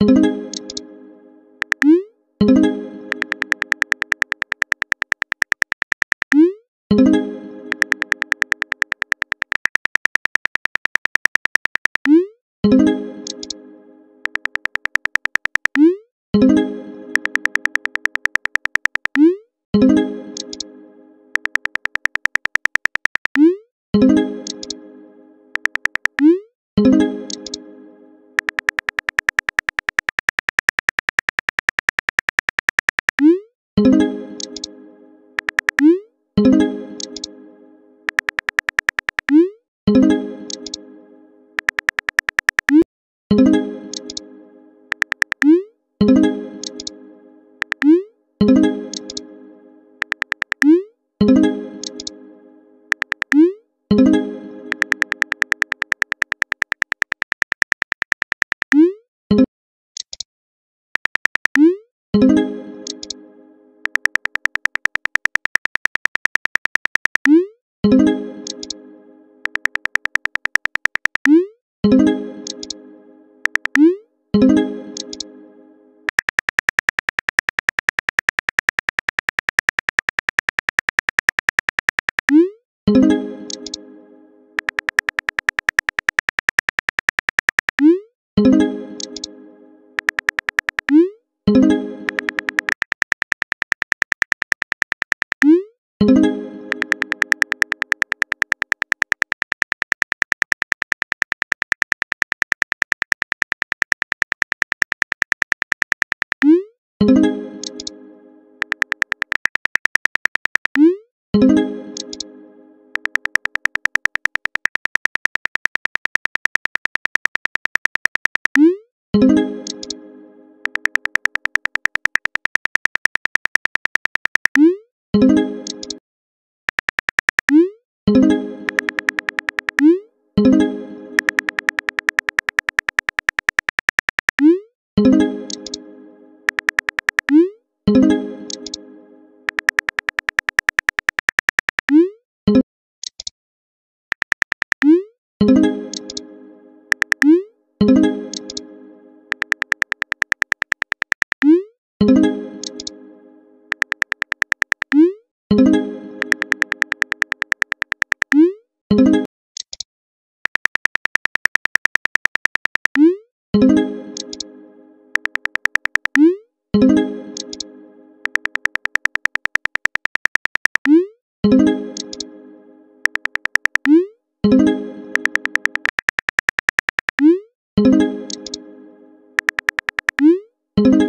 you you thank you